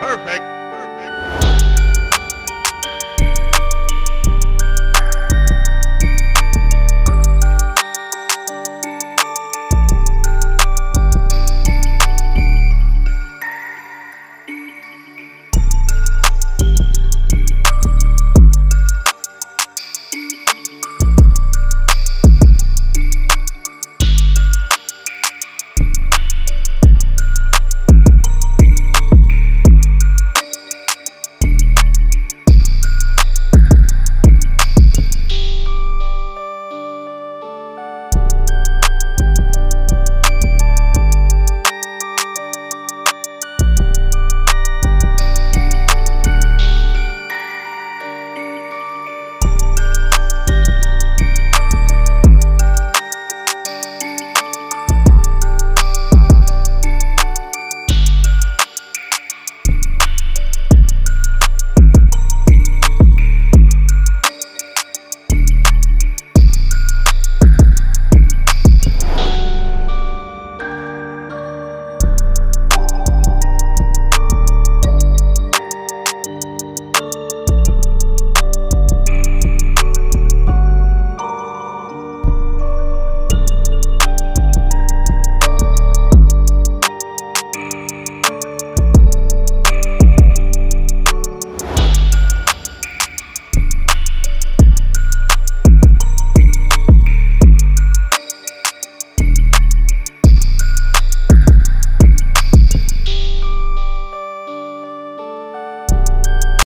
Perfect.